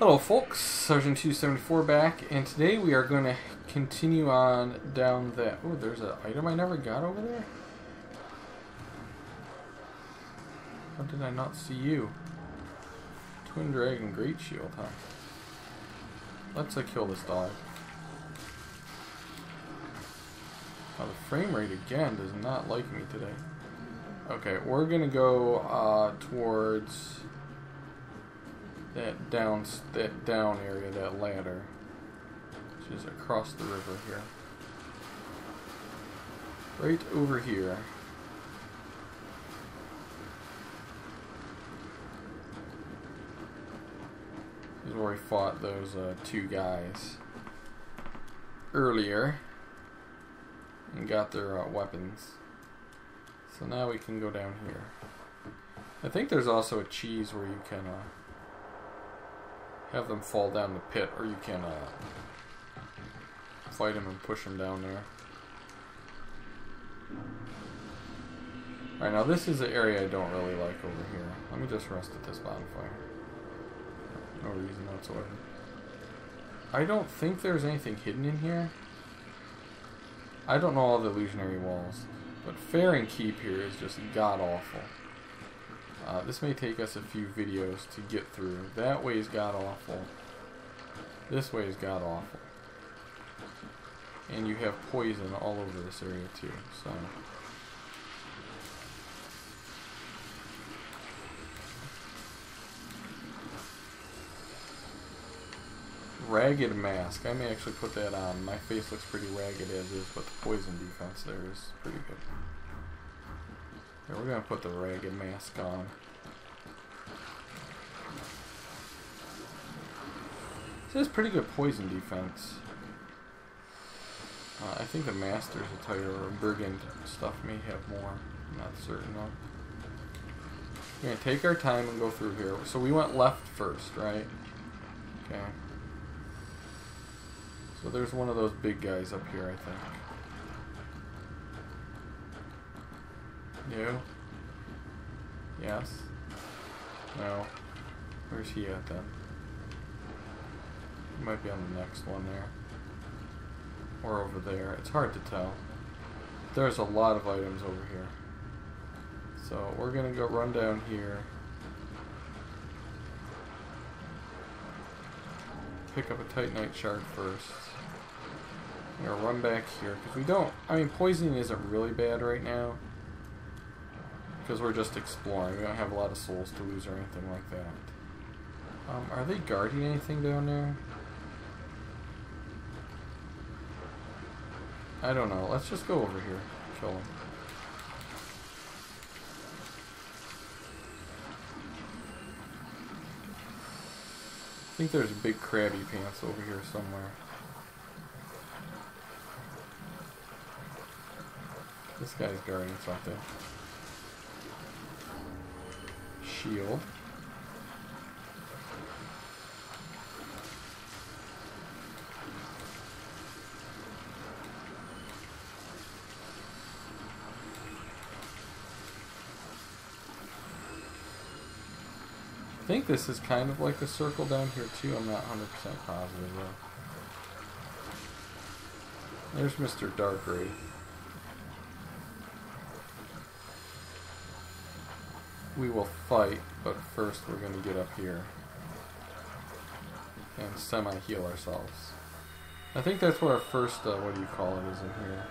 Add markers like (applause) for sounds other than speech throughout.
Hello folks, Sergeant 274 back, and today we are going to continue on down that... Oh, there's an item I never got over there? How did I not see you? Twin Dragon Great Shield, huh? Let's uh, kill this dog. Oh, the frame rate again does not like me today. Okay, we're gonna go uh, towards that down that down area, that ladder, which is across the river here. Right over here. This is where we fought those uh, two guys earlier and got their uh, weapons. So now we can go down here. I think there's also a cheese where you can uh, have them fall down the pit, or you can uh, fight them and push them down there. Alright, now this is an area I don't really like over here. Let me just rest at this bonfire. No reason whatsoever. I don't think there's anything hidden in here. I don't know all the illusionary walls, but Farron Keep here is just god-awful. Uh, this may take us a few videos to get through. That way is god-awful. This way is god-awful. And you have poison all over this area too, so... Ragged mask. I may actually put that on. My face looks pretty ragged as is, but the poison defense there is pretty good. We're gonna put the ragged mask on. This is pretty good poison defense. Uh, I think the Master's attire or Brigand stuff may have more. I'm not certain though. We're gonna take our time and go through here. So we went left first, right? Okay. So there's one of those big guys up here, I think. You? Yes? No. Where's he at then? He might be on the next one there. Or over there. It's hard to tell. There's a lot of items over here. So we're gonna go run down here. Pick up a Titanite shard first. I'm gonna run back here because we don't. I mean, poisoning isn't really bad right now because we're just exploring. We don't have a lot of souls to lose or anything like that. Um, are they guarding anything down there? I don't know. Let's just go over here. Kill them. I think there's a big crabby pants over here somewhere. This guy's guarding something. Shield. I think this is kind of like a circle down here too. I'm not 100% positive though. There's Mr. Dark we will fight, but first we're going to get up here and semi-heal ourselves. I think that's what our first, uh, what do you call it, is in here.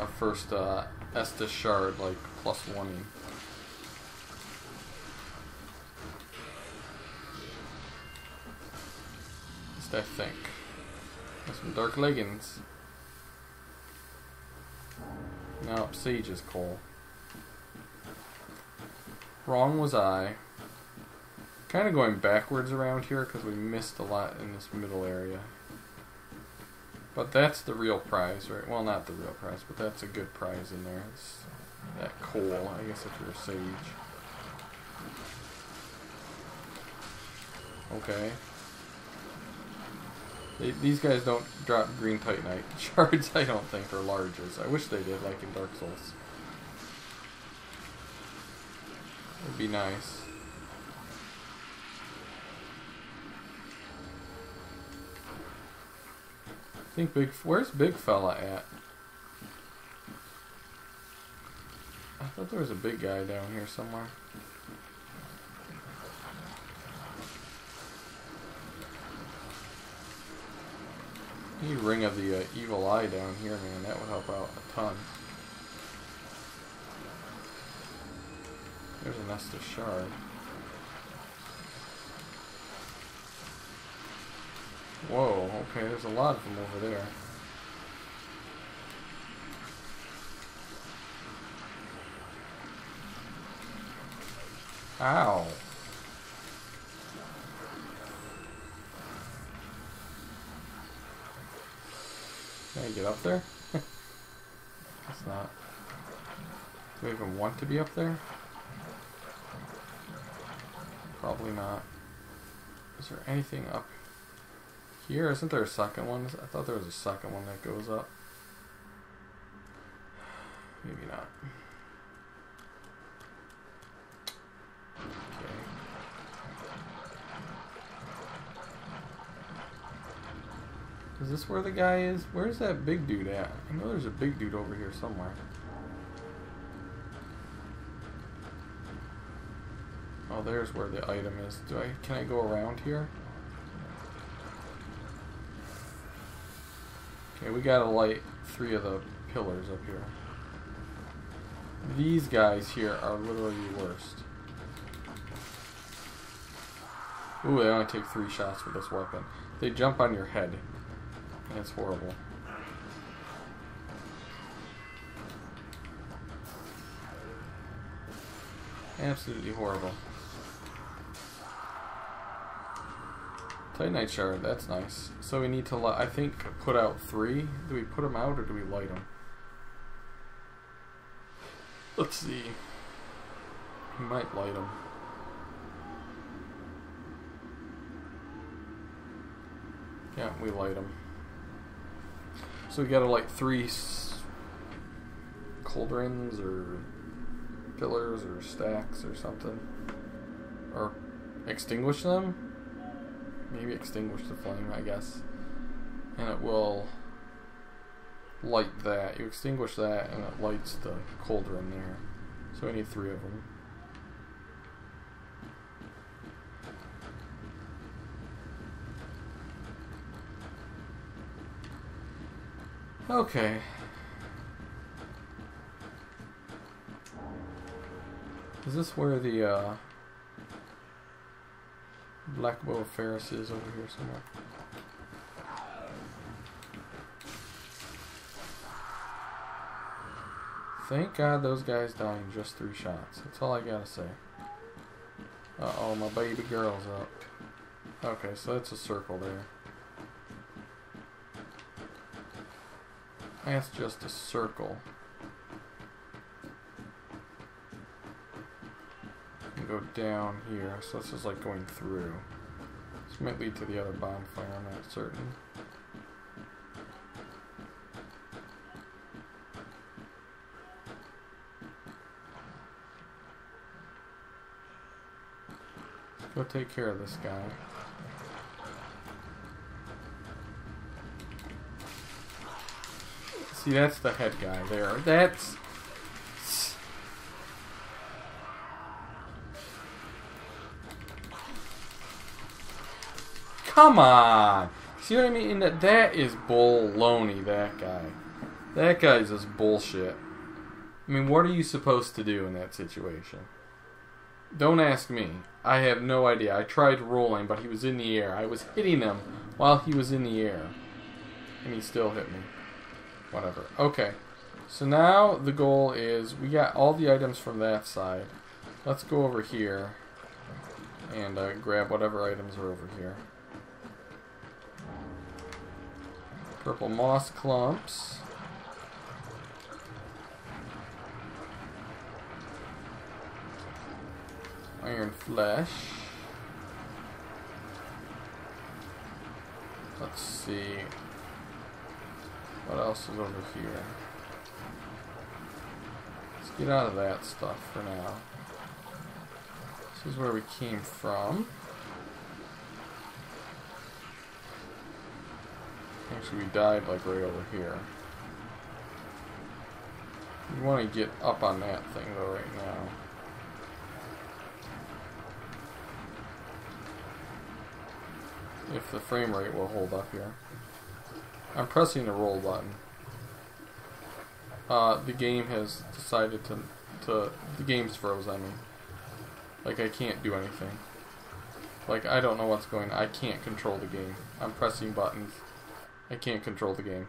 Our first uh, Estus shard, like, plus one I think. some dark leggings. Now, Sage is cool. Wrong was I. Kind of going backwards around here because we missed a lot in this middle area. But that's the real prize, right? Well, not the real prize, but that's a good prize in there. It's that coal, I guess if you're a sage. They, these guys don't drop green titanite (laughs) shards, I don't think, or larges. I wish they did, like in Dark Souls. It'd be nice. I think big. Where's big fella at? I thought there was a big guy down here somewhere. Need ring of the uh, evil eye down here, man. That would help out a ton. There's a nest of shard. Whoa, okay, there's a lot of them over there. Ow. Can I get up there? (laughs) It's not. Do we even want to be up there? Probably not. Is there anything up here? Isn't there a second one? I thought there was a second one that goes up. (sighs) Maybe not. Okay. Is this where the guy is? Where's that big dude at? I know there's a big dude over here somewhere. Oh, there's where the item is. Do I can I go around here? Okay, we gotta light three of the pillars up here. These guys here are literally the worst. Ooh, they only take three shots with this weapon. They jump on your head. It's horrible. Absolutely horrible. Titanite shard, that's nice. So we need to, I think, put out three. Do we put them out or do we light them? Let's see. We might light them. Yeah, we light them. We gotta light three cauldrons or pillars or stacks or something. Or extinguish them? maybe extinguish the flame, I guess. And it will light that. You extinguish that and it lights the cauldron there. So we need three of them. Okay. Is this where the, uh... Black Bow of Pharros is over here somewhere. Thank God those guys dying just three shots. That's all I gotta say. Uh-oh, my baby girl's up. Okay, so that's a circle there. That's just a circle. go down here, so this is like going through. This might lead to the other bonfire, I'm not certain. Go take care of this guy. See, that's the head guy there. That's Come on. See what I mean? That that is baloney. That guy. That guy's just bullshit. I mean, what are you supposed to do in that situation? Don't ask me. I have no idea. I tried rolling, but he was in the air. I was hitting him while he was in the air. And he still hit me. Whatever. Okay. So now the goal is we got all the items from that side. Let's go over here and uh, grab whatever items are over here. Purple moss clumps. Iron flesh. Let's see. What else is over here? Let's get out of that stuff for now. This is where we came from. Actually, we died like right over here. We want to get up on that thing though right now. If the frame rate will hold up here. I'm pressing the roll button. Uh, the game has decided to, to, the game's froze, I mean. Like, I can't do anything. Like, I don't know what's going on. I can't control the game. I'm pressing buttons. I can't control the game.